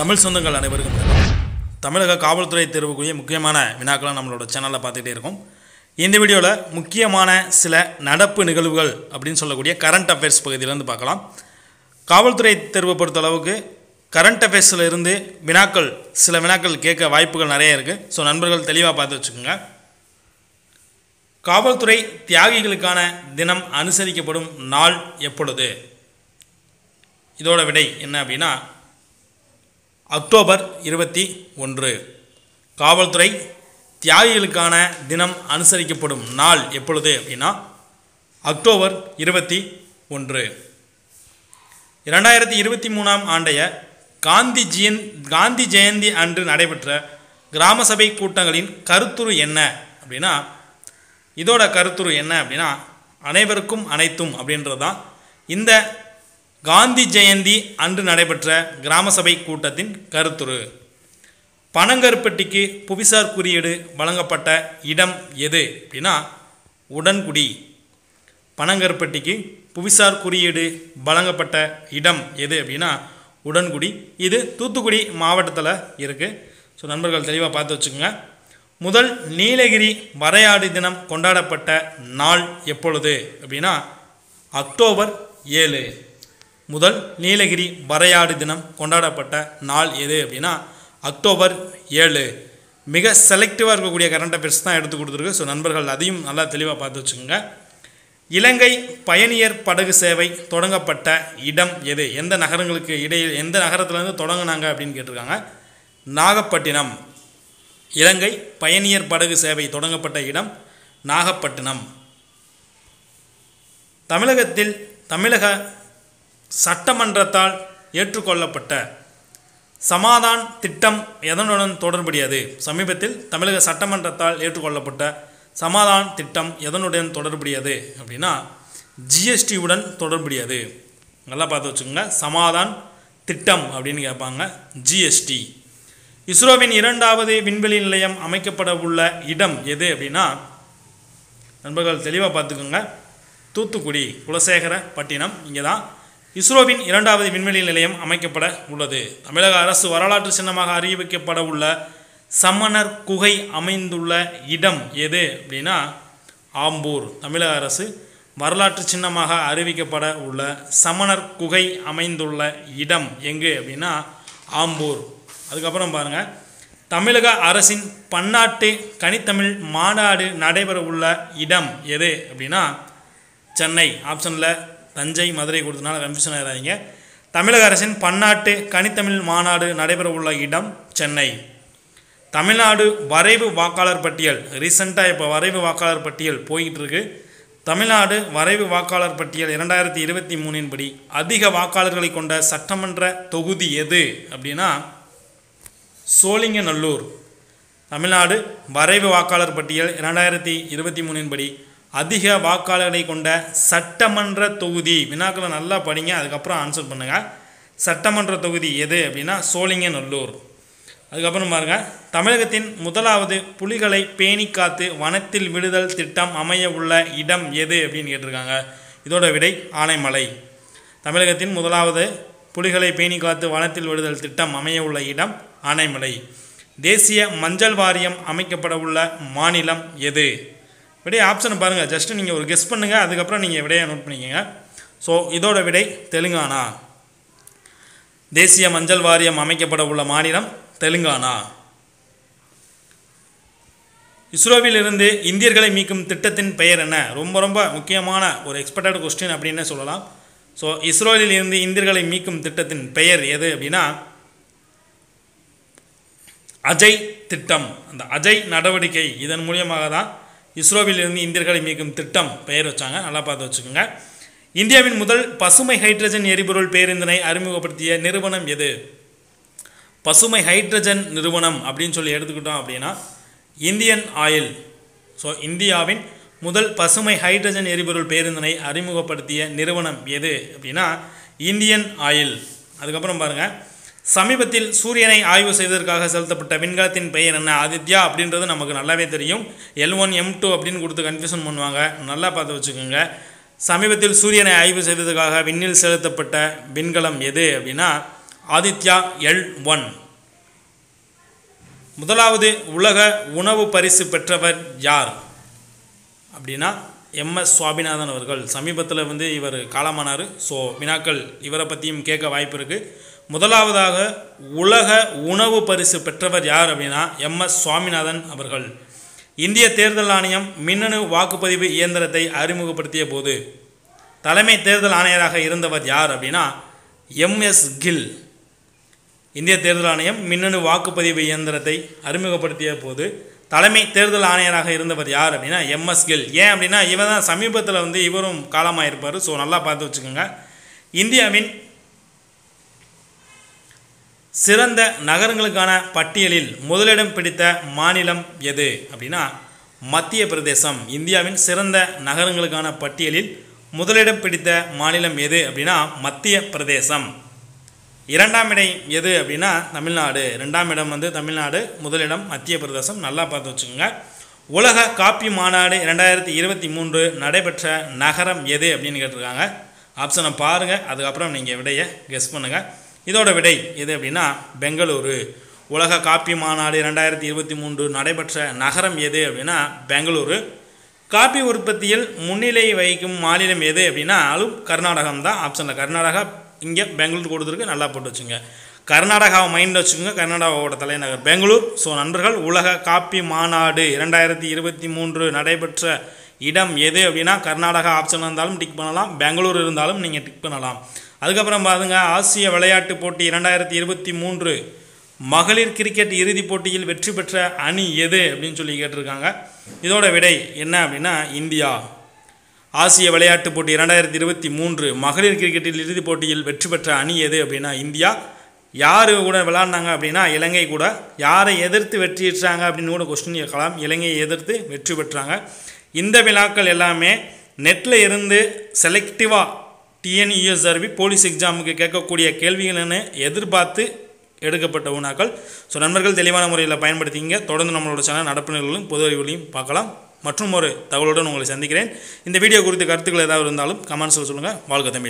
தமிழ் சொந்தங்கள் அனைவருக்கும் தமிழக காவல்துறை தேர்வுக்குரிய முக்கியமான வினாக்களை நம்மளோட சேனலில் பார்த்துக்கிட்டே இருக்கோம். இந்த வீடியோவில் முக்கியமான சில நடப்பு நிகழ்வுகள் அப்படின்னு சொல்லக்கூடிய கரண்ட் அஃபேர்ஸ் பகுதியிலேருந்து பார்க்கலாம். காவல்துறை தேர்வை பொறுத்த அளவுக்கு கரண்ட் அஃபேர்ஸில் இருந்து வினாக்கள் சில வினாக்கள் கேட்க வாய்ப்புகள் நிறைய இருக்குது ஸோ நண்பர்கள் தெளிவாக பார்த்து வச்சுக்கோங்க. காவல்துறை தியாகிகளுக்கான தினம் அனுசரிக்கப்படும் நாள் எப்பொழுது? இதோட விடை என்ன அப்படின்னா அக்டோபர் இருபத்தி ஒன்று. காவல்துறை தியாகிகளுக்கான தினம் அனுசரிக்கப்படும் நாள் எப்பொழுது அப்படின்னா அக்டோபர் இருபத்தி ஒன்று. இரண்டாயிரத்தி இருபத்தி மூணாம் ஆண்டைய காந்தி ஜெயந்த் காந்தி ஜெயந்தி அன்று நடைபெற்ற கிராம சபை கூட்டங்களின் கருத்துரு என்ன அப்படின்னா இதோட கருத்துரு என்ன அப்படின்னா அனைவருக்கும் அனைத்தும் அப்படின்றது தான் இந்த காந்தி ஜெயந்தி அன்று நடைபெற்ற கிராம சபை கூட்டத்தின் கருத்துரு. பனங்கருப்பட்டிக்கு புவிசார் குறியீடு வழங்கப்பட்ட இடம் எது அப்படின்னா உடன்குடி. பனங்கருப்பட்டிக்கு புவிசார் குறியீடு வழங்கப்பட்ட இடம் எது அப்படின்னா உடன்குடி. இது தூத்துக்குடி மாவட்டத்தில் இருக்குது ஸோ நண்பர்கள் தெளிவாக பார்த்து வச்சுக்கோங்க. முதல் நீலகிரி வரையாடு தினம் கொண்டாடப்பட்ட நாள் எப்பொழுது அப்படின்னா அக்டோபர் ஏழு. முதல் நீலகிரி வரையாடு தினம் கொண்டாடப்பட்ட நாள் எது அப்படின்னா அக்டோபர் ஏழு. மிக செலக்டிவாக இருக்கக்கூடிய கரண்ட் அஃபேர்ஸ் தான் எடுத்து கொடுத்துருக்கு. ஸோ நண்பர்கள் அதையும் நல்லா தெளிவாக பார்த்து வச்சுக்கோங்க. இலங்கை பயணியர் படகு சேவை தொடங்கப்பட்ட இடம் எது? எந்த நகரங்களுக்கு இடையில் எந்த நகரத்துலேருந்து தொடங்கினாங்க அப்படின்னு கேட்டிருக்காங்க. நாகப்பட்டினம். இலங்கை பயணியர் படகு சேவை தொடங்கப்பட்ட இடம் நாகப்பட்டினம். தமிழகத்தில் தமிழக சட்டமன்றத்தால் ஏற்றுக்கொள்ளப்பட்ட சமாதான் திட்டம் எதனுடன் தொடர்புடையது? சமீபத்தில் தமிழக சட்டமன்றத்தால் ஏற்றுக்கொள்ளப்பட்ட சமாதான் திட்டம் எதனுடன் தொடர்புடையது அப்படின்னா ஜிஎஸ்டியுடன் தொடர்புடையது. நல்லா பார்த்து வச்சுக்கோங்க. சமாதான் திட்டம் அப்படின்னு கேட்பாங்க ஜிஎஸ்டி இஸ்ரோவின் இரண்டாவது விண்வெளி நிலையம் அமைக்கப்பட உள்ள இடம் எது அப்படின்னா நண்பர்கள் தெளிவாக பார்த்துக்கோங்க. தூத்துக்குடி குலசேகர பட்டினம் இங்கே தான் இஸ்ரோவின் இரண்டாவது விண்வெளி நிலையம் அமைக்கப்பட உள்ளது. தமிழக அரசு வரலாற்று சின்னமாக அறிவிக்கப்பட உள்ள சமணர் குகை அமைந்துள்ள இடம் எது அப்படின்னா ஆம்பூர். தமிழக அரசு வரலாற்று சின்னமாக அறிவிக்கப்பட உள்ள சமணர் குகை அமைந்துள்ள இடம் எங்கு அப்படின்னா ஆம்பூர். அதுக்கப்புறம் பாருங்கள் தமிழக அரசின் பன்னாட்டு கனித்தமிழ் மாநாடு நடைபெற உள்ள இடம் எது அப்படின்னா சென்னை. ஆப்ஷனில் தஞ்சை மதுரை கொடுத்தனால கன்ஃபியூஷன் ஆகிறாதீங்க தமிழக அரசின் பன்னாட்டு கனித்தமிழ் மாநாடு நடைபெற உள்ள இடம் சென்னை. தமிழ்நாடு வரைவு வாக்காளர் பட்டியல் ரீசெண்டாக இப்போ வரைவு வாக்காளர் பட்டியல் போய்கிட்டு இருக்கு தமிழ்நாடு வரைவு வாக்காளர் பட்டியல் இரண்டாயிரத்தி இருபத்தி மூணின் படி அதிக வாக்காளர்களை கொண்ட சட்டமன்ற தொகுதி எது அப்படின்னா சோழிங்கநல்லூர் தமிழ்நாடு வரைவு வாக்காளர் பட்டியல் இரண்டாயிரத்தி இருபத்தி மூணின் படி அதிக வாக்காளர்களை கொண்ட சட்டமன்ற தொகுதி. வினாக்களை நல்லா படிங்க அதுக்கப்புறம் ஆன்சர் பண்ணுங்கள் சட்டமன்ற தொகுதி எது அப்படின்னா சோழிங்கநல்லூர். அதுக்கப்புறம் பாருங்க தமிழகத்தின் முதலாவது புலிகளை பேணி காத்து வனத்தில் விடுதல் திட்டம் அமைய உள்ள இடம் எது அப்படின்னு கேட்டிருக்காங்க. இதோட விடை ஆனைமலை. தமிழகத்தின் முதலாவது புலிகளை பேணி காத்து வனத்தில் விடுதல் திட்டம் அமைய உள்ள இடம் ஆனைமலை. தேசிய மஞ்சள் வாரியம் அமைக்கப்பட உள்ள மாநிலம் எது? விடை ஆப்ஷன் பாருங்கள் ஜஸ்ட்டு நீங்கள் ஒரு கெஸ் பண்ணுங்கள் அதுக்கப்புறம் நீங்கள் விடையை நோட் பண்ணிக்கோங்க. ஸோ இதோட விடை தெலுங்கானா. தேசிய மஞ்சள் வாரியம் அமைக்கப்பட உள்ள மாநிலம் தெலுங்கானா. இஸ்ரோவில் இருந்து இந்தியர்களை மீட்கும் திட்டத்தின் பெயர் என்ன? ரொம்ப ரொம்ப முக்கியமான ஒரு எக்ஸ்பெக்டட் கொஸ்டின் அப்படின்னு சொல்லலாம். ஸோ இஸ்ரோவில் இருந்து இந்தியர்களை மீட்கும் திட்டத்தின் பெயர் எது அப்படின்னா அஜய் திட்டம். அந்த அஜய் நடவடிக்கை இதன் மூலியமாக தான் இஸ்ரோவிலிருந்து இந்தியர்களை மீட்கும் திட்டம் பெயர் வச்சாங்க. நல்லா பார்த்து வச்சுக்கோங்க. இந்தியாவின் முதல் பசுமை ஹைட்ரஜன் எரிபொருள் பேருந்தினை அறிமுகப்படுத்திய நிறுவனம் எது? பசுமை ஹைட்ரஜன் நிறுவனம் அப்படின்னு சொல்லி எடுத்துக்கிட்டோம் அப்படின்னா இந்தியன் ஆயில். ஸோ இந்தியாவின் முதல் பசுமை ஹைட்ரஜன் எரிபொருள் பேருந்தினை அறிமுகப்படுத்திய நிறுவனம் எது அப்படின்னா இந்தியன் ஆயில். அதுக்கப்புறம் பாருங்கள் சமீபத்தில் சூரியனை ஆய்வு செய்வதற்காக செலுத்தப்பட்ட விண்கலத்தின் பெயர் என்ன? ஆதித்யா அப்படின்றது நமக்கு நல்லாவே தெரியும். எல் ஒன் எம் டூ அப்படின்னு கொடுத்து கன்ஃபியூஷன் பண்ணுவாங்க. நல்லா பார்த்து வச்சுக்கோங்க. சமீபத்தில் சூரியனை ஆய்வு செய்வதற்காக விண்ணில் செலுத்தப்பட்ட விண்கலம் எது அப்படின்னா ஆதித்யா எல் ஒன் முதலாவது உலக உணவு பரிசு பெற்றவர் யார்? அப்படின்னா எம்எஸ் சுவாமிநாதன் அவர்கள். சமீபத்தில் வந்து இவர் காலமானார். ஸோ வினாக்கள் இவரை பற்றியும் கேட்க வாய்ப்பு இருக்குது முதலாவதாக உலக உணவு பரிசு பெற்றவர் யார் அப்படின்னா எம்எஸ் சுவாமிநாதன் அவர்கள். இந்திய தேர்தல் ஆணையம் மின்னணு வாக்குப்பதிவு இயந்திரத்தை அறிமுகப்படுத்திய போது தலைமை தேர்தல் ஆணையராக இருந்தவர் யார் அப்படின்னா எம்எஸ் கில். இந்திய தேர்தல் ஆணையம் மின்னணு வாக்குப்பதிவு இயந்திரத்தை அறிமுகப்படுத்திய போது தலைமை தேர்தல் ஆணையராக இருந்தவர் யார் அப்படின்னா எம்எஸ் கில். ஏன் அப்படின்னா இவர் தான் சமீபத்தில் வந்து இவரும் காலமாக இருப்பார் ஸோ நல்லா பார்த்து வச்சுக்கோங்க. இந்தியாவின் சிறந்த நகரங்களுக்கான பட்டியலில் முதலிடம் பிடித்த மாநிலம் எது? அப்படின்னா மத்திய பிரதேசம் இந்தியாவின் சிறந்த நகரங்களுக்கான பட்டியலில் முதலிடம் பிடித்த மாநிலம் எது? அப்படின்னா மத்திய பிரதேசம். இரண்டாம் இடம் எது? அப்படின்னா தமிழ்நாடு. ரெண்டாம் இடம் வந்து தமிழ்நாடு முதலிடம் மத்திய பிரதேசம். நல்லா பார்த்து வச்சுக்கோங்க. உலக காப்பி மாநாடு ரெண்டாயிரத்தி இருபத்தி மூன்று நடைபெற்ற நகரம் எது? அப்படின்னு கேட்டிருக்காங்க. ஆப்ஷனை பாருங்கள் அதுக்கப்புறம் நீங்கள் விடையை கெஸ் பண்ணுங்கள் இதோட விடை எது அப்படின்னா பெங்களூரு. உலக காப்பி மாநாடு ரெண்டாயிரத்தி இருபத்தி மூன்று நடைபெற்ற நகரம் எது அப்படின்னா பெங்களூரு. காப்பி உற்பத்தியில் முன்னிலை வகிக்கும் மாநிலம் எது அப்படின்னா அதுவும் கர்நாடகம் தான் ஆப்ஷனில் கர்நாடகா இங்கே பெங்களூர் கொடுத்துருக்கு நல்லா போட்டு வச்சுங்க. கர்நாடகாவை மைண்டில் வச்சுக்கோங்க கர்நாடகாவோட தலைநகர் பெங்களூர். ஸோ நண்பர்கள் உலக காப்பி மாநாடு இரண்டாயிரத்தி இருபத்தி மூன்று நடைபெற்ற இடம் எது அப்படின்னா கர்நாடகா ஆப்ஷன் இருந்தாலும் டிக் பண்ணலாம் பெங்களூர் இருந்தாலும் நீங்கள் டிக் பண்ணலாம். அதுக்கப்புறம் பாருங்க ஆசிய விளையாட்டுப் போட்டி இரண்டாயிரத்தி இருபத்தி மூன்று. மகளிர் கிரிக்கெட் இறுதிப் போட்டியில் வெற்றி பெற்ற அணி எது அப்படின்னு சொல்லி கேட்டிருக்காங்க. இதோட விடை என்ன அப்படின்னா இந்தியா. ஆசிய விளையாட்டுப் போட்டி இரண்டாயிரத்தி இருபத்தி மூன்று. மகளிர் கிரிக்கெட்டில் இறுதிப் போட்டியில் வெற்றி பெற்ற அணி எது அப்படின்னா இந்தியா. யார் கூட விளாண்டாங்க அப்படின்னா இலங்கை கூட. யாரை எதிர்த்து வெற்றியிட்டாங்க அப்படின்னு கூட கொஸ்டின் கேட்கலாம். இலங்கையை எதிர்த்து வெற்றி பெற்றாங்க. இந்த விழாக்கள் எல்லாமே நெட்டில் இருந்து செலக்டிவாக டிஎன்யூஎஸ்ஆர்பி போலீஸ் எக்ஸாமுக்கு கேட்கக்கூடிய கேள்விகள்னு எதிர்பார்த்து எடுக்கப்பட்ட உணாக்கள் ஸோ நண்பர்கள் தெளிவான முறையில் பயன்படுத்திங்க தொடர்ந்து நம்மளோட சேனல் நடப்பு நிகழ்வுகளும் பொது அறிவுகளையும் பார்க்கலாம். மற்றும் ஒரு தகவலுடன் உங்களை சந்திக்கிறேன். இந்த வீடியோ குறித்த கருத்துக்கள் ஏதாவது இருந்தாலும் கமெண்ட்ஸில் சொல்லுங்கள் வாழ்க தமிழ்.